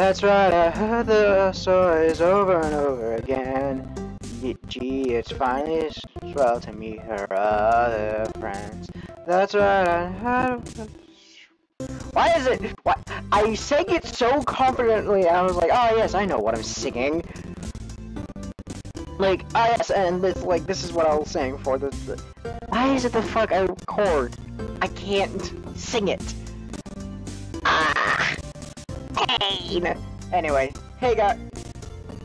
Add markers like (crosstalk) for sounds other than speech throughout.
That's right, I heard the stories over and over again. Gee, it's finally swell to meet her other friends. That's right, I heard. Why is it? What? I sang it so confidently, I was like, oh yes, I know what I'm singing. Like, ah yes, and it's like, this is what I'll sing for the, the... Why is it the fuck I chord? I can't sing it. Pain! Anyway, hey guys.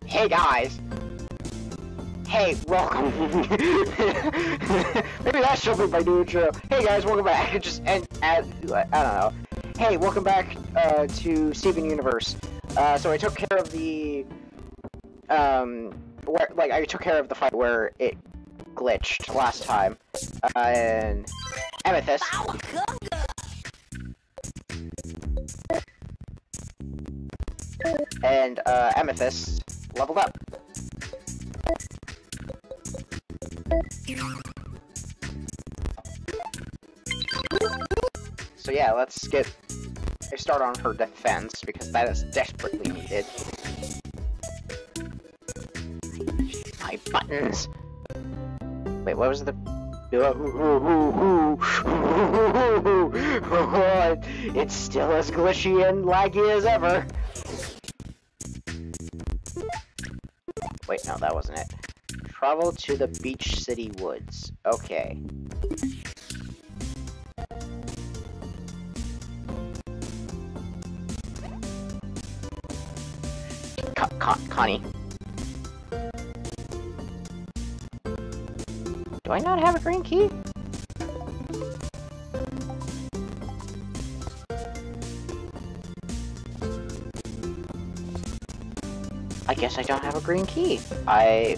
Hey guys. Hey, welcome. (laughs) Maybe that should be my new intro. Hey guys, welcome back. (laughs) Just and I don't know. Hey, welcome back uh, to Steven Universe. Uh, so I took care of the um, where like I took care of the fight where it glitched last time. Uh, and Amethyst. And uh, Amethyst leveled up. So yeah, let's get a start on her defense, because that is desperately needed. My buttons! Wait, what was the... (laughs) It's still as glitchy and laggy as ever! No, that wasn't it. Travel to the Beach City Woods. Okay. Con Con Connie. Do I not have a green key? I guess I don't have a green key. I...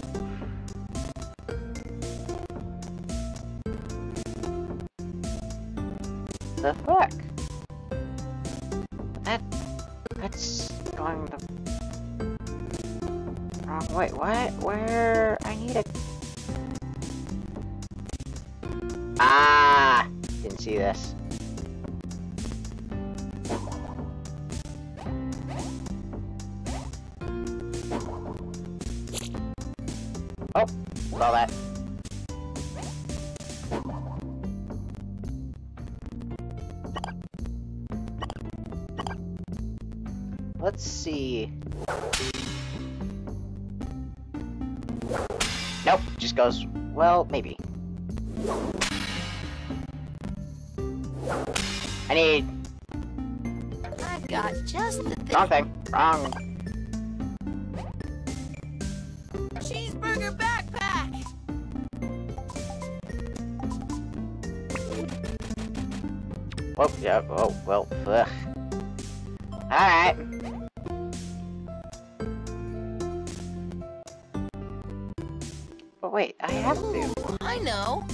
Let's see. Nope, just goes, well, maybe. I need I've got just the thing. wrong thing. Wrong. Cheeseburger backpack. Well, yeah, oh, well, ugh. Alright. Have to. I know.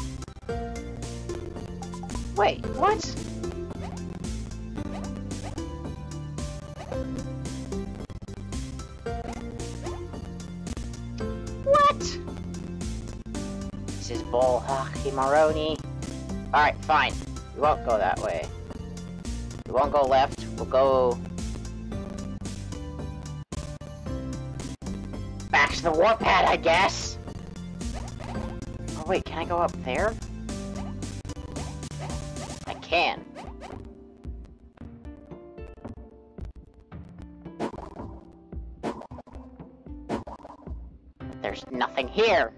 Wait, what? What? This is bull Himaroni. Alright, fine. We won't go that way. We won't go left. We'll go... Back to the warp pad, I guess! Oh wait, can I go up there? I can. There's nothing here.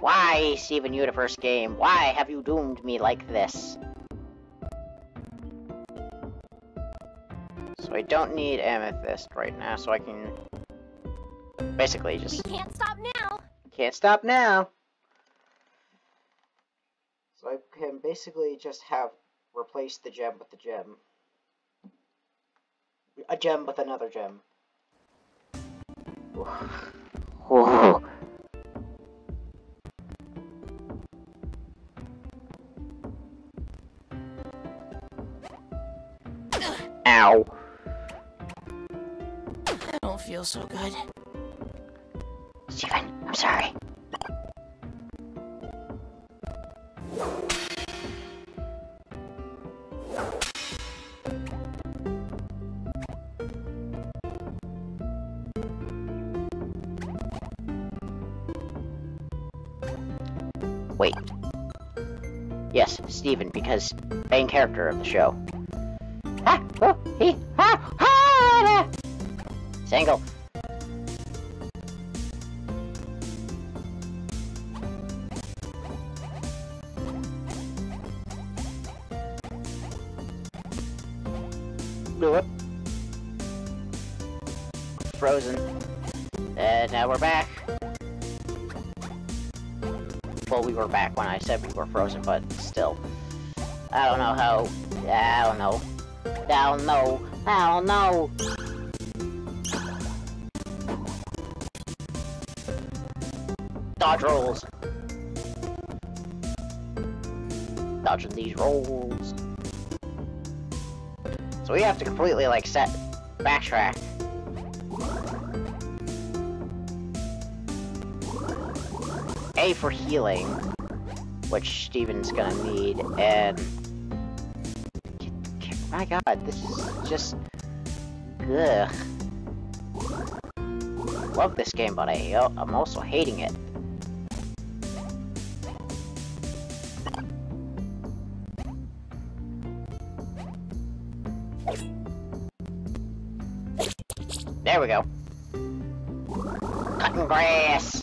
Why, Steven Universe game? Why have you doomed me like this? So I don't need Amethyst right now, so I can basically We just can't stop now. can't stop now. So I can basically just have replaced the gem with the gem. A gem with another gem. Whoa. Ow. I don't feel so good. Steven, I'm sorry. Wait. Yes, Steven, because main character of the show. Ah, he, ha ha. Single. Up. Frozen. And now we're back. Well, we were back when I said we were frozen, but still. I don't know how. I don't know. I don't know. I don't know. Dodge rolls. Dodging these rolls. So we have to completely like set backtrack. A for healing, which Steven's gonna need, and my god, this is just ugh. Love this game, but I I'm also hating it. There we go. Cutting grass.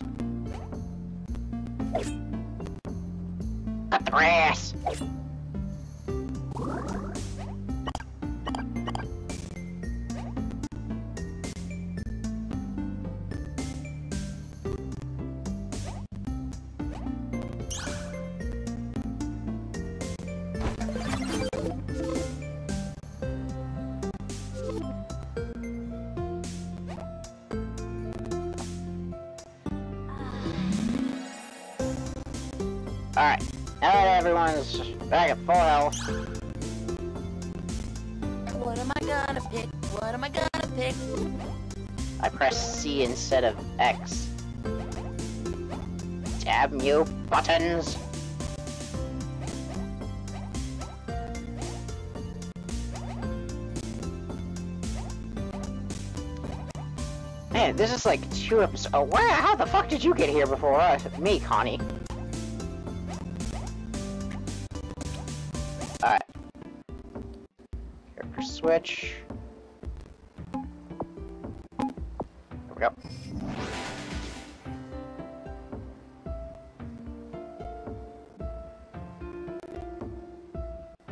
Cut the grass. Back at What am I gonna pick? What am I gonna pick? I press C instead of X. Damn you buttons! Man, this is like two episodes. Oh, wow, how the fuck did you get here before us? Me, Connie. Switch. There we go.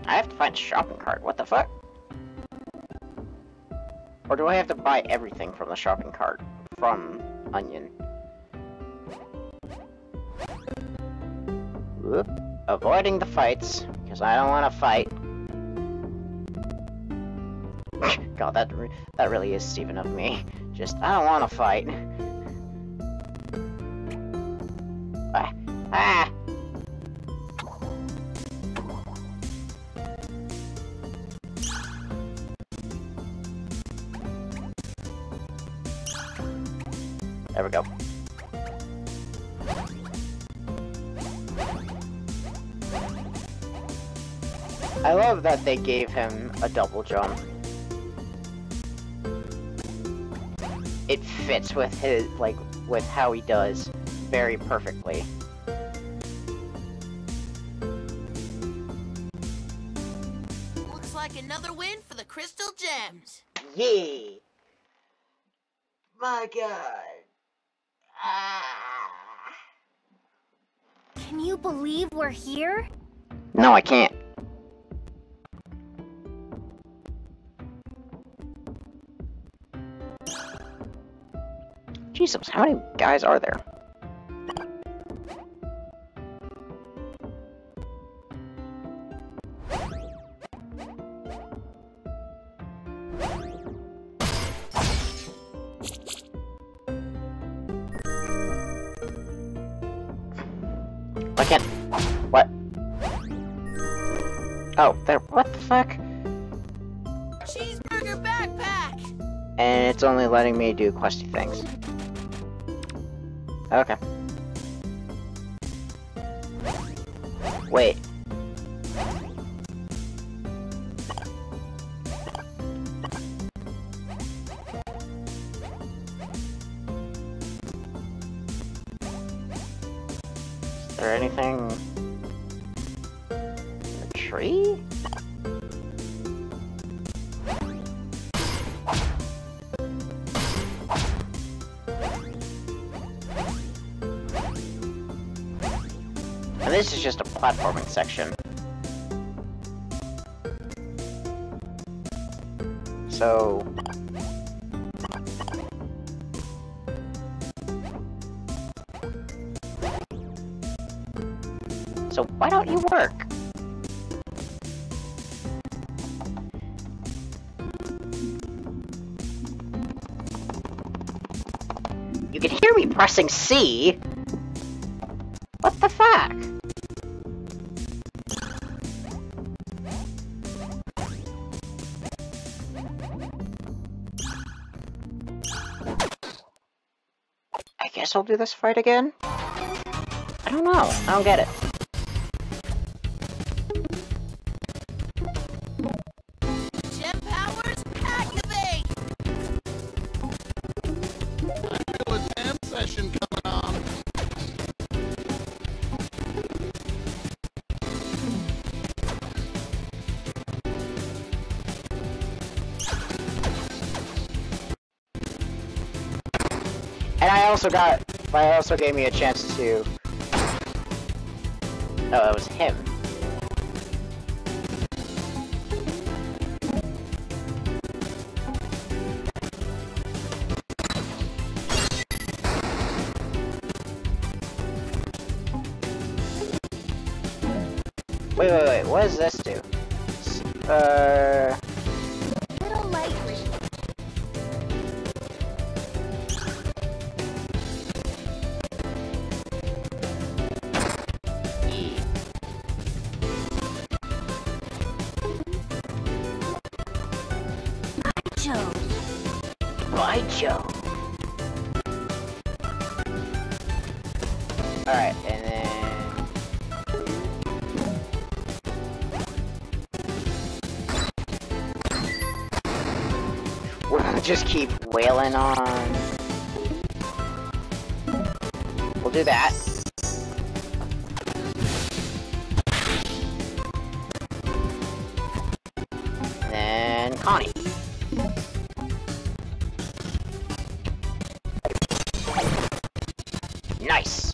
I have to find a shopping cart. What the fuck? Or do I have to buy everything from the shopping cart from Onion? Whoop. Avoiding the fights, because I don't want to fight. (laughs) God, that that really is Steven of me. Just, I don't want to fight. Ah! Ah! There we go. I love that they gave him a double jump. It fits with his, like, with how he does very perfectly. Looks like another win for the Crystal Gems. Yeah! My god. Ah. Can you believe we're here? No, I can't. Jesus, how many guys are there? I can't. What? Oh, there. What the fuck? Cheeseburger backpack! And it's only letting me do questy things. Okay. Wait. Is there anything? A tree? Platforming section. So... So why don't you work? You can hear me pressing C! Guess I'll do this fight again? I don't know. I don't get it. Also got, I also gave me a chance to. Oh, it was him. Wait, wait, wait. What does this do? Uh. Little lightly. Just keep wailing on. We'll do that. Then Connie. Nice.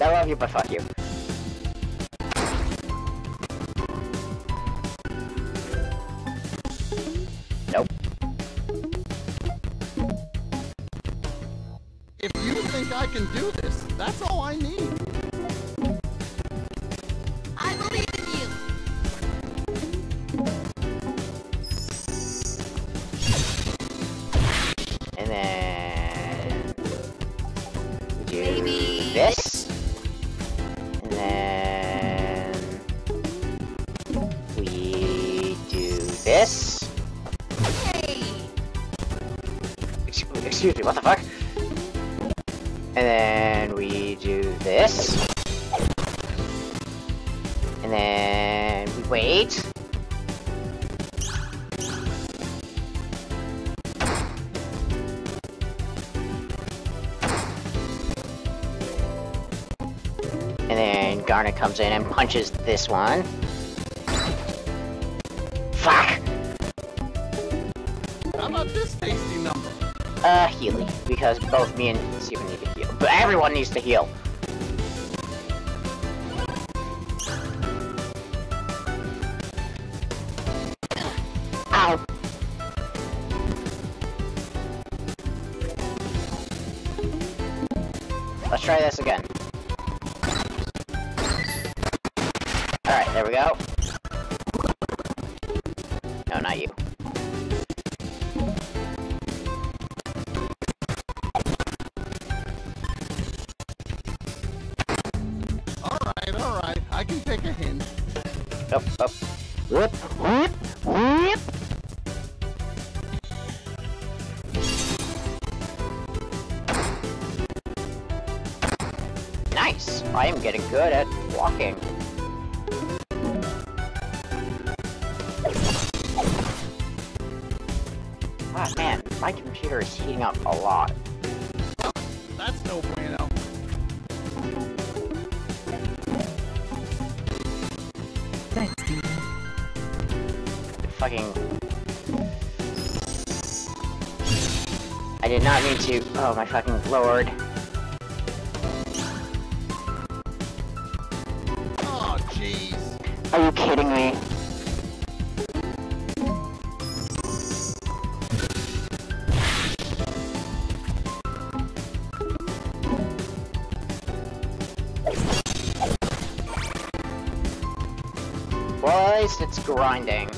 I love you, but fuck you. And then Garnet comes in and punches this one. Fuck! How about this tasty number? Uh, Healy, because both me and Steven need to heal. But everyone needs to heal. Whoop, whoop, whoop. Nice! I am getting good at walking. Ah, man, my computer is heating up a lot. I did not mean to... Oh my fucking lord. Oh, jeez. Are you kidding me? Least it's grinding.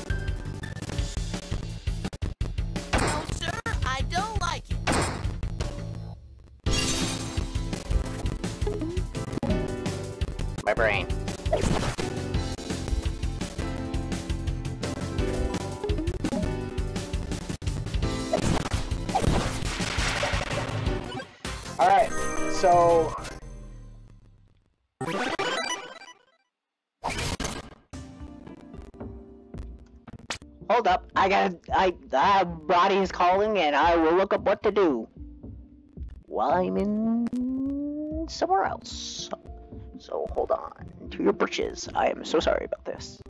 I got I uh, body is calling and I will look up what to do. While I'm in somewhere else. So hold on to your britches. I am so sorry about this.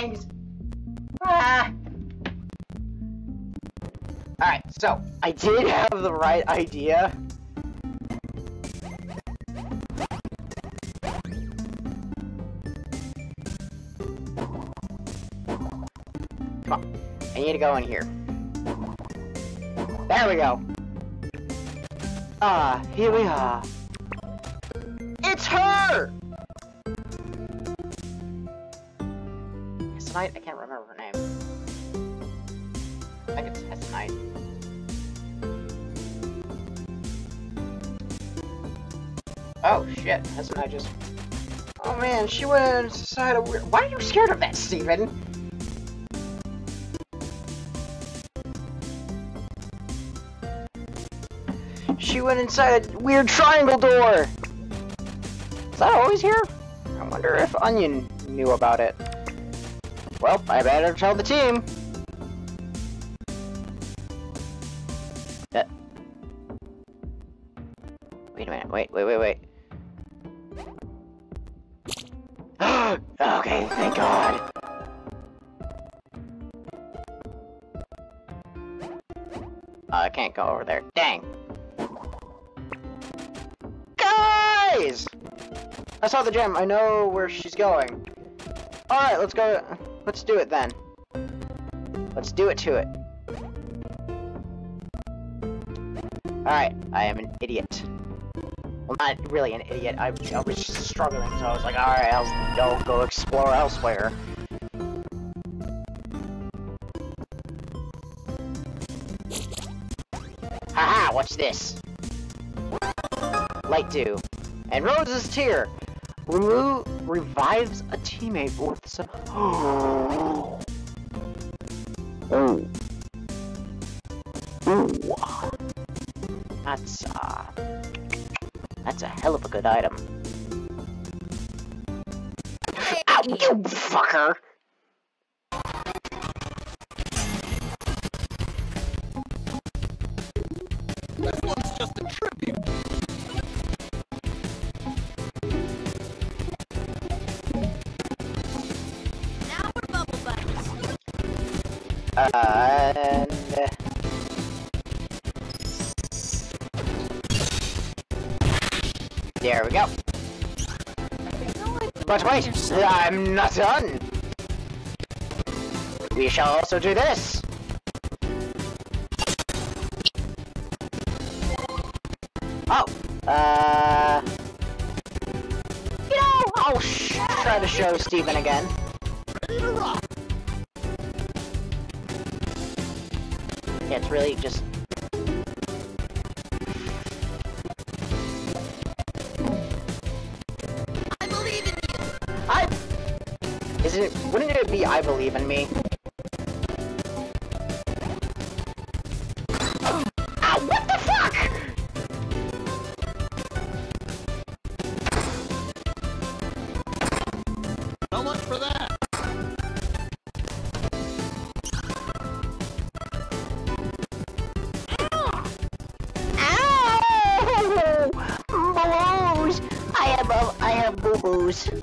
Things! Ah! Alright, so, I did have the right idea. Come on, I need to go in here. There we go. Ah, here we are. It's her! Hessonite? I can't remember her name. I think it's Hessonite. Oh shit, Hessonite just... Oh man, she went inside a weird... Why are you scared of that, Steven? She went inside a weird triangle door! Is that always here? I wonder if Onion knew about it. Well, I better tell the team. Uh, wait a minute, wait, wait, wait, wait. (gasps) okay, thank God. Uh, I can't go over there. Dang. Guys! I saw the gem. I know where she's going. Alright, let's go. Let's do it then. Let's do it to it. Alright, I am an idiot. Well, not really an idiot. I, I was just struggling, so I was like, alright, I'll, I'll go explore elsewhere. Haha, what's this? Light Dew. And Rose's Tear. Remove revives a teammate with some. oh. Ooh. That's uh. That's a hell of a good item. Ow, you fucker! And there we go. But wait, I'm not done. We shall also do this. Oh, uh, you know, I'll try to show Steven again. Really just I believe in you. I. Isn't it? Wouldn't it be I believe in me? Have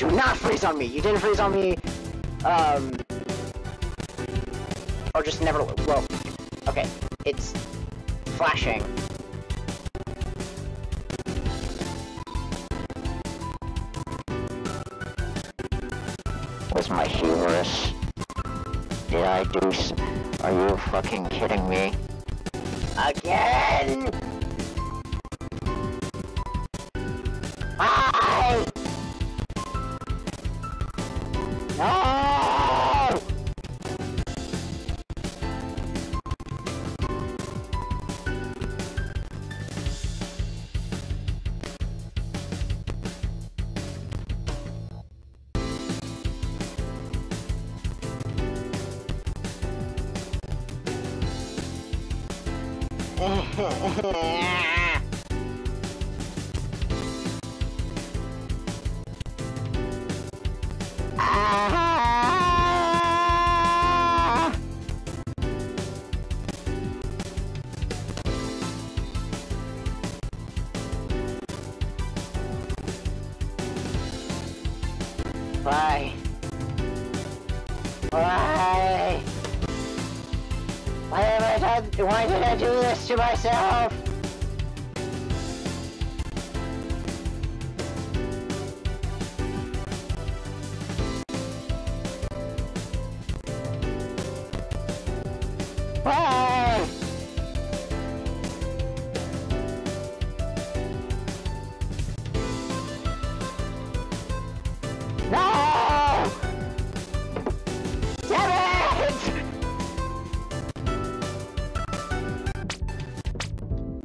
Do not freeze on me. You didn't freeze on me. Um. Or just never. Well. Okay. It's flashing. Was my humorous? Did I do? Are you fucking kidding me? Again? Why? Why? Why did I do this to myself?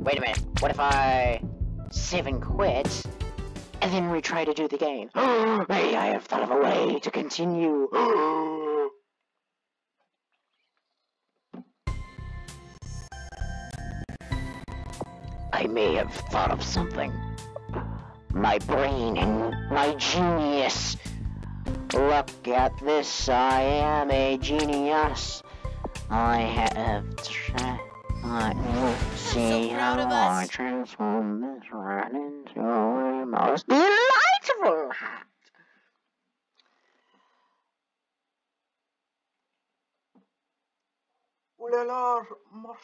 Wait a minute. What if I save and quit, and then we try to do the game? (gasps) Maybe I have thought of a way to continue. (gasps) I may have thought of something. My brain and my genius. Look at this, I am a genius. I have. I will oh, see proud how of I us. transform this right into a most delightful hat. Ooh la la, mon.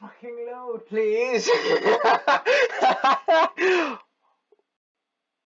Fucking load, please. (laughs) (laughs)